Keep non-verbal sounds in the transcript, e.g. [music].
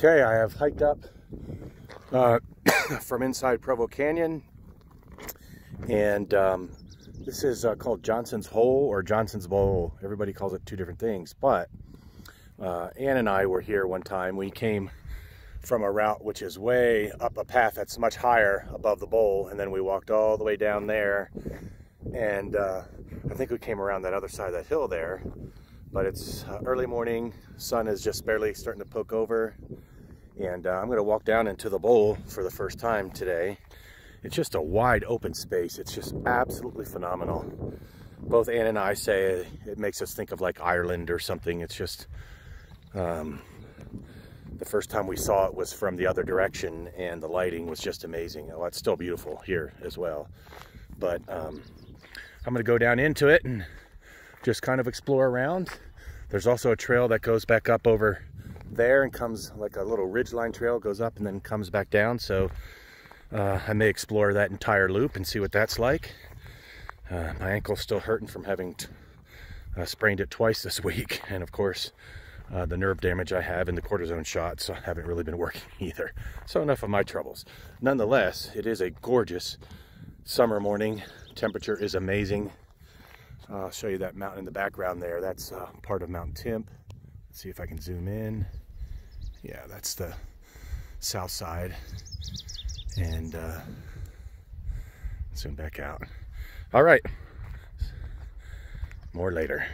Okay, I have hiked up uh, [coughs] from inside Provo Canyon, and um, this is uh, called Johnson's Hole or Johnson's Bowl. Everybody calls it two different things, but uh, Ann and I were here one time. We came from a route which is way up a path that's much higher above the bowl, and then we walked all the way down there, and uh, I think we came around that other side of that hill there. But it's uh, early morning, sun is just barely starting to poke over, and uh, I'm going to walk down into the bowl for the first time today. It's just a wide open space. It's just absolutely phenomenal. Both Ann and I say it makes us think of like Ireland or something. It's just, um, the first time we saw it was from the other direction and the lighting was just amazing. Oh, it's still beautiful here as well. But um, I'm gonna go down into it and just kind of explore around. There's also a trail that goes back up over there and comes like a little ridgeline trail goes up and then comes back down. So uh, I may explore that entire loop and see what that's like. Uh, my ankle's still hurting from having uh, sprained it twice this [laughs] week. And of course uh, the nerve damage I have in the cortisone shots so haven't really been [laughs] working either. So enough of my troubles. Nonetheless it is a gorgeous summer morning. Temperature is amazing. I'll show you that mountain in the background there. That's uh, part of Mount Temp Let's see if I can zoom in. Yeah, that's the south side. And uh, zoom back out. All right. More later.